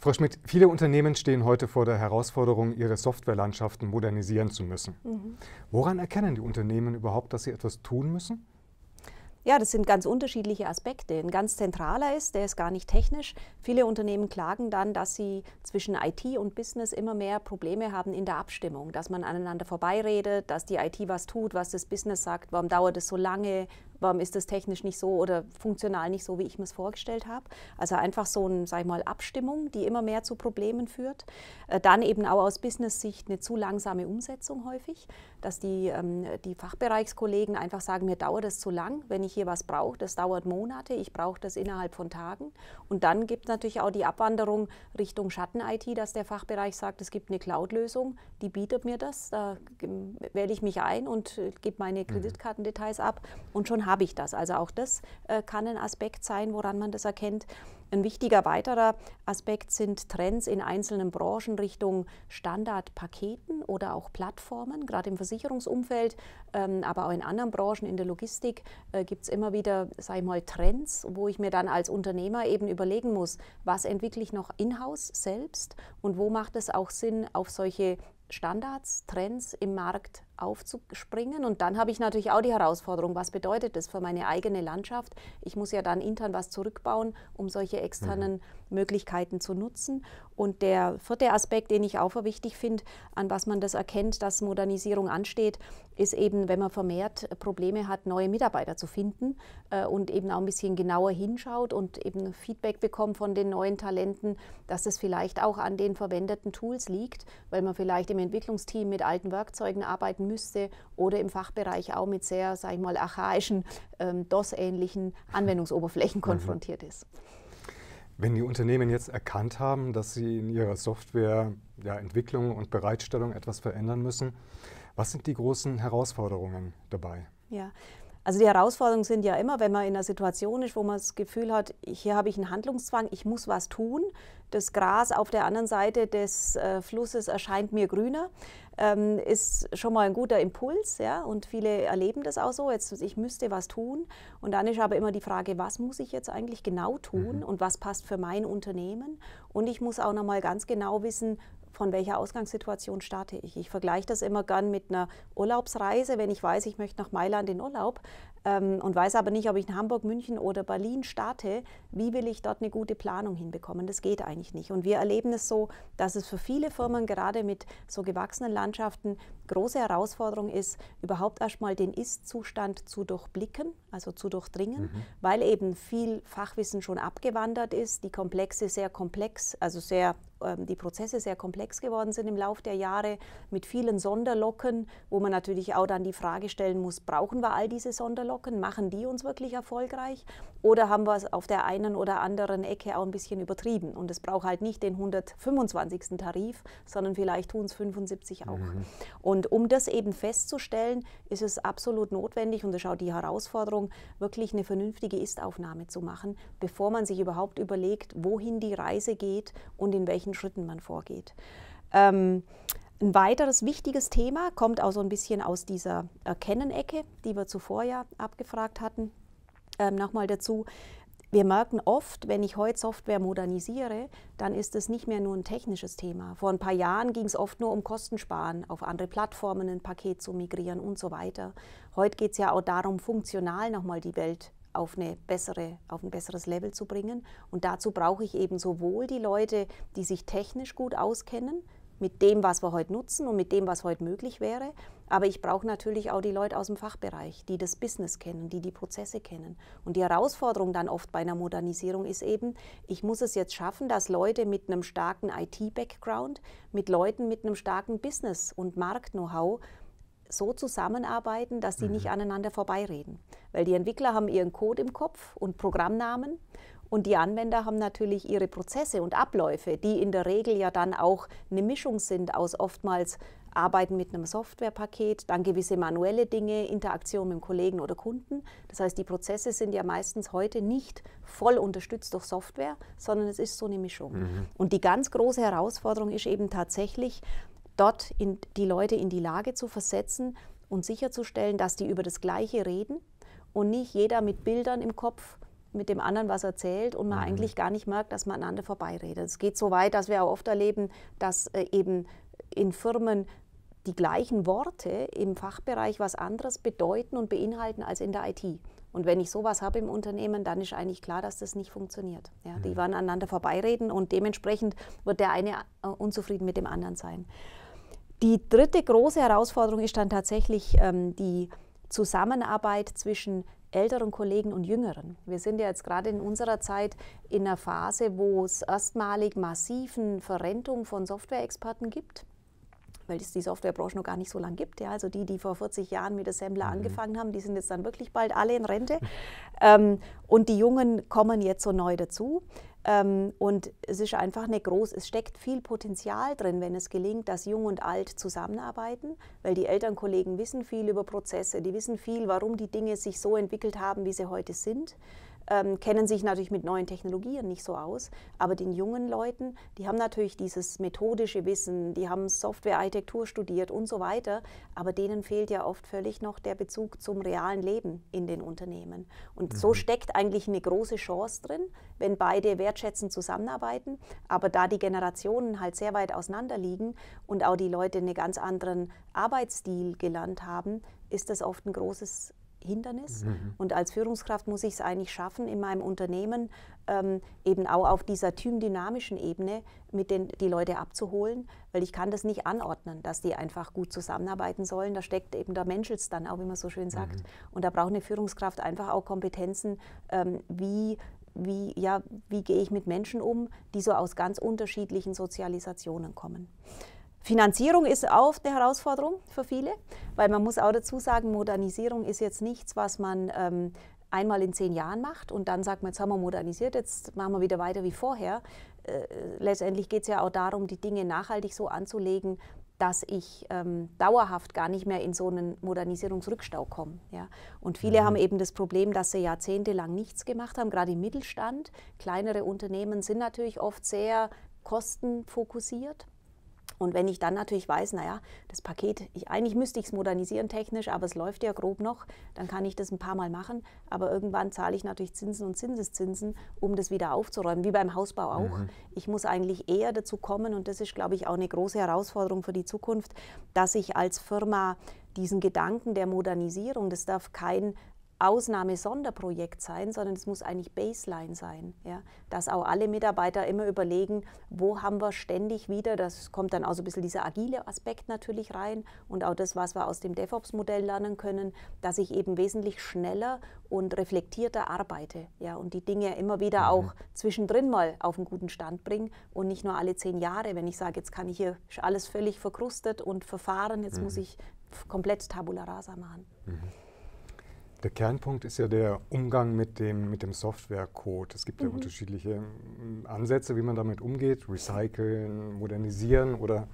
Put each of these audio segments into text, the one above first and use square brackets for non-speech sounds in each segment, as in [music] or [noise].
Frau Schmidt, viele Unternehmen stehen heute vor der Herausforderung, ihre Softwarelandschaften modernisieren zu müssen. Mhm. Woran erkennen die Unternehmen überhaupt, dass sie etwas tun müssen? Ja, das sind ganz unterschiedliche Aspekte. Ein ganz zentraler ist, der ist gar nicht technisch. Viele Unternehmen klagen dann, dass sie zwischen IT und Business immer mehr Probleme haben in der Abstimmung, dass man aneinander vorbeiredet, dass die IT was tut, was das Business sagt, warum dauert es so lange, warum ist das technisch nicht so oder funktional nicht so, wie ich mir es vorgestellt habe. Also einfach so eine, sag ich mal, Abstimmung, die immer mehr zu Problemen führt. Äh, dann eben auch aus Business-Sicht eine zu langsame Umsetzung häufig, dass die, ähm, die Fachbereichskollegen einfach sagen, mir dauert es zu lang, wenn ich hier was brauche, das dauert Monate, ich brauche das innerhalb von Tagen. Und dann gibt es natürlich auch die Abwanderung Richtung Schatten-IT, dass der Fachbereich sagt, es gibt eine Cloud-Lösung, die bietet mir das, da wähle ich mich ein und äh, gebe meine mhm. Kreditkartendetails ab und schon habe ich das. Also auch das äh, kann ein Aspekt sein, woran man das erkennt. Ein wichtiger weiterer Aspekt sind Trends in einzelnen Branchen Richtung Standardpaketen oder auch Plattformen. Gerade im Versicherungsumfeld, ähm, aber auch in anderen Branchen, in der Logistik, äh, gibt es immer wieder, sag ich mal, Trends, wo ich mir dann als Unternehmer eben überlegen muss, was entwickle ich noch in-house selbst und wo macht es auch Sinn, auf solche Standards, Trends im Markt aufzuspringen. Und dann habe ich natürlich auch die Herausforderung, was bedeutet das für meine eigene Landschaft? Ich muss ja dann intern was zurückbauen, um solche externen mhm. Möglichkeiten zu nutzen. Und der vierte Aspekt, den ich auch für wichtig finde, an was man das erkennt, dass Modernisierung ansteht, ist eben, wenn man vermehrt Probleme hat, neue Mitarbeiter zu finden äh, und eben auch ein bisschen genauer hinschaut und eben Feedback bekommt von den neuen Talenten, dass das vielleicht auch an den verwendeten Tools liegt, weil man vielleicht im Entwicklungsteam mit alten Werkzeugen arbeiten müsste oder im Fachbereich auch mit sehr, sage ich mal, archaischen, ähm, DOS-ähnlichen Anwendungsoberflächen mhm. konfrontiert ist. Wenn die Unternehmen jetzt erkannt haben, dass sie in ihrer Softwareentwicklung ja, und Bereitstellung etwas verändern müssen, was sind die großen Herausforderungen dabei? Ja, also die Herausforderungen sind ja immer, wenn man in einer Situation ist, wo man das Gefühl hat, hier habe ich einen Handlungszwang, ich muss was tun. Das Gras auf der anderen Seite des äh, Flusses erscheint mir grüner ähm, ist schon mal ein guter Impuls. Ja? Und viele erleben das auch so. Jetzt, ich müsste was tun. Und dann ist aber immer die Frage, was muss ich jetzt eigentlich genau tun mhm. und was passt für mein Unternehmen? Und ich muss auch noch mal ganz genau wissen, von welcher Ausgangssituation starte ich. Ich vergleiche das immer gern mit einer Urlaubsreise. Wenn ich weiß, ich möchte nach Mailand in Urlaub, ähm, und weiß aber nicht, ob ich in Hamburg, München oder Berlin starte, wie will ich dort eine gute Planung hinbekommen? Das geht eigentlich nicht. Und wir erleben es so, dass es für viele Firmen gerade mit so gewachsenen Landschaften große Herausforderung ist, überhaupt erstmal den Ist-Zustand zu durchblicken, also zu durchdringen, mhm. weil eben viel Fachwissen schon abgewandert ist, die Komplexe sehr komplex, also sehr die Prozesse sehr komplex geworden sind im Laufe der Jahre mit vielen Sonderlocken, wo man natürlich auch dann die Frage stellen muss, brauchen wir all diese Sonderlocken? Machen die uns wirklich erfolgreich? Oder haben wir es auf der einen oder anderen Ecke auch ein bisschen übertrieben? Und es braucht halt nicht den 125. Tarif, sondern vielleicht tun es 75 auch. Mhm. Und um das eben festzustellen, ist es absolut notwendig, und das ist auch die Herausforderung, wirklich eine vernünftige Ist-Aufnahme zu machen, bevor man sich überhaupt überlegt, wohin die Reise geht und in welchen Schritten man vorgeht. Ähm, ein weiteres wichtiges Thema kommt auch so ein bisschen aus dieser Erkennen-Ecke, die wir zuvor ja abgefragt hatten. Ähm, Nochmal dazu, wir merken oft, wenn ich heute Software modernisiere, dann ist es nicht mehr nur ein technisches Thema. Vor ein paar Jahren ging es oft nur um Kostensparen, auf andere Plattformen ein Paket zu migrieren und so weiter. Heute geht es ja auch darum, funktional nochmal die Welt auf, eine bessere, auf ein besseres Level zu bringen. Und dazu brauche ich eben sowohl die Leute, die sich technisch gut auskennen, mit dem, was wir heute nutzen und mit dem, was heute möglich wäre. Aber ich brauche natürlich auch die Leute aus dem Fachbereich, die das Business kennen, die die Prozesse kennen. Und die Herausforderung dann oft bei einer Modernisierung ist eben, ich muss es jetzt schaffen, dass Leute mit einem starken IT-Background, mit Leuten mit einem starken Business- und Markt-Know-how so zusammenarbeiten, dass sie mhm. nicht aneinander vorbeireden. Weil die Entwickler haben ihren Code im Kopf und Programmnamen und die Anwender haben natürlich ihre Prozesse und Abläufe, die in der Regel ja dann auch eine Mischung sind aus oftmals Arbeiten mit einem Softwarepaket, dann gewisse manuelle Dinge, Interaktion mit Kollegen oder Kunden. Das heißt, die Prozesse sind ja meistens heute nicht voll unterstützt durch Software, sondern es ist so eine Mischung. Mhm. Und die ganz große Herausforderung ist eben tatsächlich, dort die Leute in die Lage zu versetzen und sicherzustellen, dass die über das Gleiche reden und nicht jeder mit Bildern im Kopf mit dem anderen was erzählt und man mhm. eigentlich gar nicht merkt, dass man aneinander vorbeiredet. Es geht so weit, dass wir auch oft erleben, dass äh, eben in Firmen die gleichen Worte im Fachbereich was anderes bedeuten und beinhalten als in der IT. Und wenn ich sowas habe im Unternehmen, dann ist eigentlich klar, dass das nicht funktioniert. Ja, mhm. Die werden aneinander vorbeireden und dementsprechend wird der eine äh, unzufrieden mit dem anderen sein. Die dritte große Herausforderung ist dann tatsächlich ähm, die Zusammenarbeit zwischen älteren Kollegen und jüngeren. Wir sind ja jetzt gerade in unserer Zeit in einer Phase, wo es erstmalig massiven Verrentung von Softwareexperten gibt weil es die Softwarebranche noch gar nicht so lange gibt. Ja. Also die, die vor 40 Jahren mit Assembler mhm. angefangen haben, die sind jetzt dann wirklich bald alle in Rente. [laughs] ähm, und die Jungen kommen jetzt so neu dazu. Ähm, und es ist einfach eine groß, es steckt viel Potenzial drin, wenn es gelingt, dass Jung und Alt zusammenarbeiten, weil die Elternkollegen wissen viel über Prozesse, die wissen viel, warum die Dinge sich so entwickelt haben, wie sie heute sind ähm, kennen sich natürlich mit neuen Technologien nicht so aus, aber den jungen Leuten, die haben natürlich dieses methodische Wissen, die haben Software-Architektur studiert und so weiter, aber denen fehlt ja oft völlig noch der Bezug zum realen Leben in den Unternehmen. Und mhm. so steckt eigentlich eine große Chance drin, wenn beide wertschätzend zusammenarbeiten, aber da die Generationen halt sehr weit auseinander liegen und auch die Leute einen ganz anderen Arbeitsstil gelernt haben, ist das oft ein großes Hindernis. Mhm. Und als Führungskraft muss ich es eigentlich schaffen, in meinem Unternehmen ähm, eben auch auf dieser teamdynamischen Ebene mit den die Leute abzuholen, weil ich kann das nicht anordnen, dass die einfach gut zusammenarbeiten sollen. Da steckt eben der Menschels dann auch, wie man so schön sagt. Mhm. Und da braucht eine Führungskraft einfach auch Kompetenzen, ähm, wie wie, ja, wie gehe ich mit Menschen um, die so aus ganz unterschiedlichen Sozialisationen kommen. Finanzierung ist auch eine Herausforderung für viele, weil man muss auch dazu sagen, Modernisierung ist jetzt nichts, was man ähm, einmal in zehn Jahren macht und dann sagt man, jetzt haben wir modernisiert, jetzt machen wir wieder weiter wie vorher. Äh, letztendlich geht es ja auch darum, die Dinge nachhaltig so anzulegen, dass ich ähm, dauerhaft gar nicht mehr in so einen Modernisierungsrückstau komme. Ja. Und viele mhm. haben eben das Problem, dass sie jahrzehntelang nichts gemacht haben, gerade im Mittelstand. Kleinere Unternehmen sind natürlich oft sehr kostenfokussiert und wenn ich dann natürlich weiß, naja, das Paket, ich, eigentlich müsste ich es modernisieren technisch, aber es läuft ja grob noch, dann kann ich das ein paar Mal machen. Aber irgendwann zahle ich natürlich Zinsen und Zinseszinsen, um das wieder aufzuräumen, wie beim Hausbau auch. Mhm. Ich muss eigentlich eher dazu kommen, und das ist, glaube ich, auch eine große Herausforderung für die Zukunft, dass ich als Firma diesen Gedanken der Modernisierung, das darf kein Ausnahme-Sonderprojekt sein, sondern es muss eigentlich Baseline sein. Ja? Dass auch alle Mitarbeiter immer überlegen, wo haben wir ständig wieder, das kommt dann auch so ein bisschen dieser agile Aspekt natürlich rein und auch das, was wir aus dem DevOps-Modell lernen können, dass ich eben wesentlich schneller und reflektierter arbeite ja? und die Dinge immer wieder mhm. auch zwischendrin mal auf einen guten Stand bringe und nicht nur alle zehn Jahre, wenn ich sage, jetzt kann ich hier alles völlig verkrustet und verfahren, jetzt mhm. muss ich komplett Tabula Rasa machen. Mhm. Der Kernpunkt ist ja der Umgang mit dem, mit dem Softwarecode. Es gibt mhm. ja unterschiedliche mm, Ansätze, wie man damit umgeht. Recyceln, modernisieren oder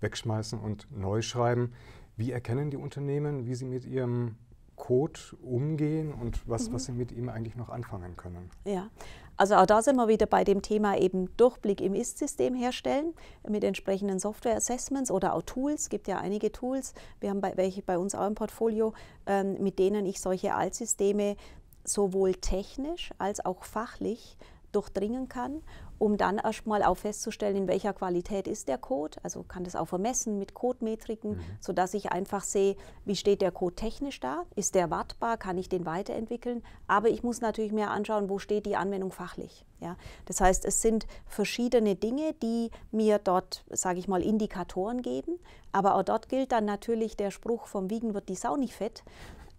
wegschmeißen und neu schreiben. Wie erkennen die Unternehmen, wie sie mit ihrem Code umgehen und was, mhm. was sie mit ihm eigentlich noch anfangen können? Ja, also auch da sind wir wieder bei dem Thema eben Durchblick im Ist-System herstellen mit entsprechenden Software-Assessments oder auch Tools. Es gibt ja einige Tools, wir haben bei, welche bei uns auch im Portfolio, ähm, mit denen ich solche Altsysteme sowohl technisch als auch fachlich durchdringen kann um dann erstmal auch festzustellen, in welcher Qualität ist der Code. Also kann das auch vermessen mit Codemetriken, mhm. sodass ich einfach sehe, wie steht der Code technisch da, ist der wartbar, kann ich den weiterentwickeln. Aber ich muss natürlich mehr anschauen, wo steht die Anwendung fachlich. Ja? Das heißt, es sind verschiedene Dinge, die mir dort, sage ich mal, Indikatoren geben. Aber auch dort gilt dann natürlich der Spruch, vom Wiegen wird die Sau nicht fett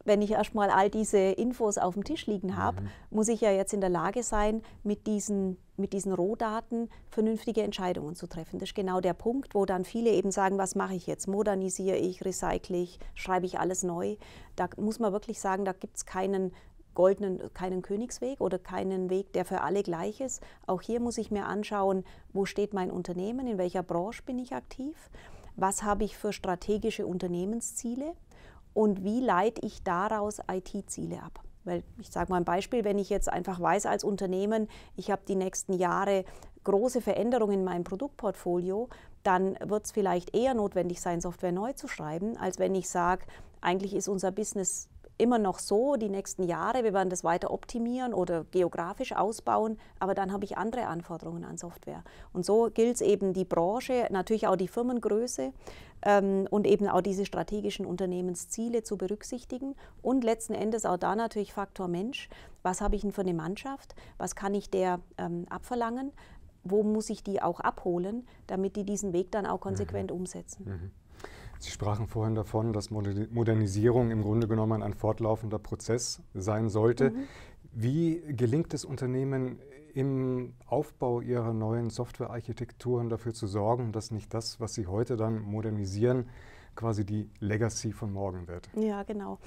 wenn ich erstmal all diese Infos auf dem Tisch liegen habe, mhm. muss ich ja jetzt in der Lage sein, mit diesen, mit diesen Rohdaten vernünftige Entscheidungen zu treffen. Das ist genau der Punkt, wo dann viele eben sagen, was mache ich jetzt? Modernisiere ich, recycle ich, schreibe ich alles neu? Da muss man wirklich sagen, da gibt es keinen goldenen, keinen Königsweg oder keinen Weg, der für alle gleich ist. Auch hier muss ich mir anschauen, wo steht mein Unternehmen, in welcher Branche bin ich aktiv, was habe ich für strategische Unternehmensziele und wie leite ich daraus IT-Ziele ab? Weil ich sage mal ein Beispiel, wenn ich jetzt einfach weiß als Unternehmen, ich habe die nächsten Jahre große Veränderungen in meinem Produktportfolio, dann wird es vielleicht eher notwendig sein, Software neu zu schreiben, als wenn ich sage, eigentlich ist unser Business immer noch so die nächsten Jahre. Wir werden das weiter optimieren oder geografisch ausbauen, aber dann habe ich andere Anforderungen an Software. Und so gilt es eben die Branche, natürlich auch die Firmengröße ähm, und eben auch diese strategischen Unternehmensziele zu berücksichtigen und letzten Endes auch da natürlich Faktor Mensch. Was habe ich denn für eine Mannschaft? Was kann ich der ähm, abverlangen? Wo muss ich die auch abholen, damit die diesen Weg dann auch konsequent mhm. umsetzen? Mhm. Sie sprachen vorhin davon, dass Modernisierung im Grunde genommen ein fortlaufender Prozess sein sollte. Mhm. Wie gelingt es Unternehmen im Aufbau ihrer neuen Softwarearchitekturen dafür zu sorgen, dass nicht das, was sie heute dann modernisieren, quasi die Legacy von morgen wird? Ja, genau.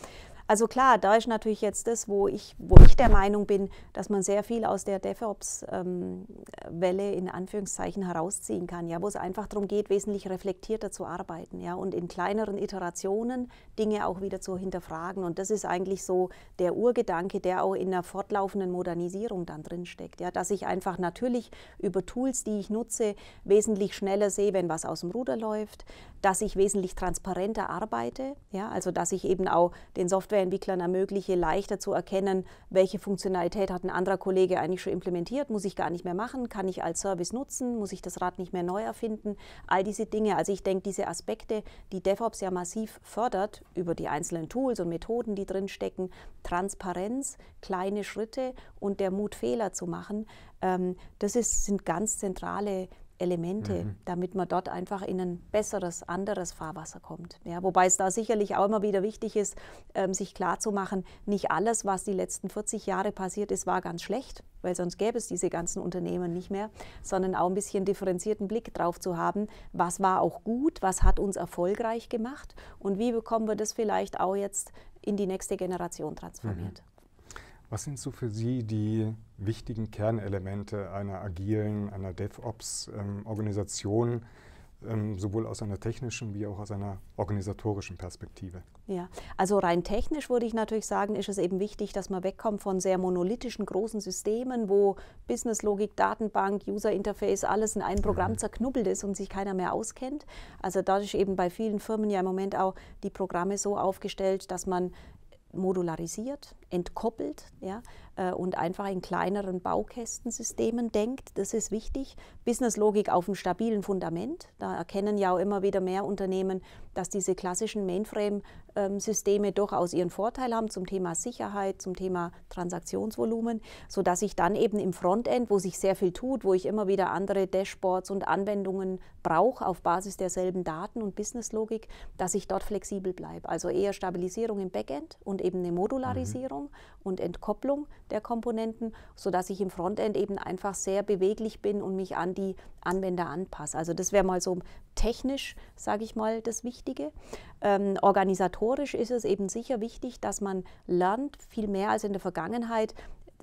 Also klar, da ist natürlich jetzt das, wo ich, wo ich der Meinung bin, dass man sehr viel aus der DevOps-Welle ähm, in Anführungszeichen herausziehen kann, ja, wo es einfach darum geht, wesentlich reflektierter zu arbeiten ja, und in kleineren Iterationen Dinge auch wieder zu hinterfragen. Und das ist eigentlich so der Urgedanke, der auch in einer fortlaufenden Modernisierung dann drinsteckt. Ja, dass ich einfach natürlich über Tools, die ich nutze, wesentlich schneller sehe, wenn was aus dem Ruder läuft, dass ich wesentlich transparenter arbeite, ja, also dass ich eben auch den Softwareentwicklern ermögliche, leichter zu erkennen, welche Funktionalität hat ein anderer Kollege eigentlich schon implementiert, muss ich gar nicht mehr machen, kann ich als Service nutzen, muss ich das Rad nicht mehr neu erfinden, all diese Dinge. Also ich denke, diese Aspekte, die DevOps ja massiv fördert über die einzelnen Tools und Methoden, die drin stecken, Transparenz, kleine Schritte und der Mut, Fehler zu machen, ähm, das ist, sind ganz zentrale Elemente, mhm. damit man dort einfach in ein besseres, anderes Fahrwasser kommt. Ja, wobei es da sicherlich auch immer wieder wichtig ist, ähm, sich klarzumachen, nicht alles, was die letzten 40 Jahre passiert ist, war ganz schlecht, weil sonst gäbe es diese ganzen Unternehmen nicht mehr, sondern auch ein bisschen differenzierten Blick drauf zu haben, was war auch gut, was hat uns erfolgreich gemacht und wie bekommen wir das vielleicht auch jetzt in die nächste Generation transformiert. Mhm. Was sind so für Sie die wichtigen Kernelemente einer agilen, einer DevOps-Organisation, ähm, sowohl aus einer technischen wie auch aus einer organisatorischen Perspektive? Ja, also rein technisch würde ich natürlich sagen, ist es eben wichtig, dass man wegkommt von sehr monolithischen großen Systemen, wo Businesslogik, Datenbank, User Interface, alles in einem Programm mhm. zerknubbelt ist und sich keiner mehr auskennt. Also da ist eben bei vielen Firmen ja im Moment auch die Programme so aufgestellt, dass man modularisiert, entkoppelt ja, und einfach in kleineren Baukästensystemen denkt. Das ist wichtig. Businesslogik auf einem stabilen Fundament. Da erkennen ja auch immer wieder mehr Unternehmen, dass diese klassischen Mainframe-Systeme durchaus ihren Vorteil haben zum Thema Sicherheit, zum Thema Transaktionsvolumen, sodass ich dann eben im Frontend, wo sich sehr viel tut, wo ich immer wieder andere Dashboards und Anwendungen brauche auf Basis derselben Daten und Businesslogik, dass ich dort flexibel bleibe. Also eher Stabilisierung im Backend und eben eine Modularisierung mhm. und Entkopplung der Komponenten, sodass ich im Frontend eben einfach sehr beweglich bin und mich an die Anwender anpasse. Also das wäre mal so technisch, sage ich mal, das Wichtige. Ähm, organisatorisch ist es eben sicher wichtig, dass man lernt, viel mehr als in der Vergangenheit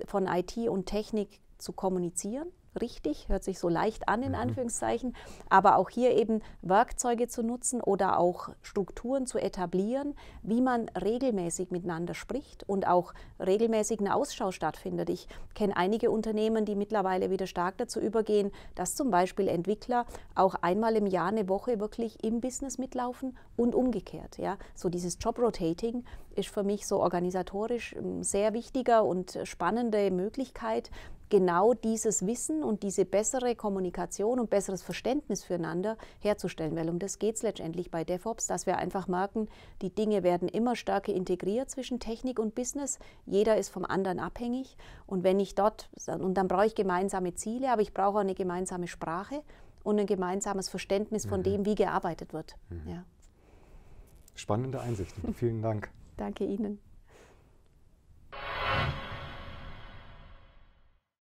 von IT und Technik zu kommunizieren richtig, hört sich so leicht an in mhm. Anführungszeichen, aber auch hier eben Werkzeuge zu nutzen oder auch Strukturen zu etablieren, wie man regelmäßig miteinander spricht und auch regelmäßig eine Ausschau stattfindet. Ich kenne einige Unternehmen, die mittlerweile wieder stark dazu übergehen, dass zum Beispiel Entwickler auch einmal im Jahr eine Woche wirklich im Business mitlaufen und umgekehrt. Ja? So dieses Job Rotating ist für mich so organisatorisch ein sehr wichtiger und spannende Möglichkeit, genau dieses Wissen und diese bessere Kommunikation und besseres Verständnis füreinander herzustellen. Weil um das geht es letztendlich bei DevOps, dass wir einfach merken, die Dinge werden immer stärker integriert zwischen Technik und Business. Jeder ist vom anderen abhängig. Und wenn ich dort, und dann brauche ich gemeinsame Ziele, aber ich brauche auch eine gemeinsame Sprache und ein gemeinsames Verständnis von mhm. dem, wie gearbeitet wird. Mhm. Ja. Spannende Einsichten. Vielen Dank. Danke Ihnen.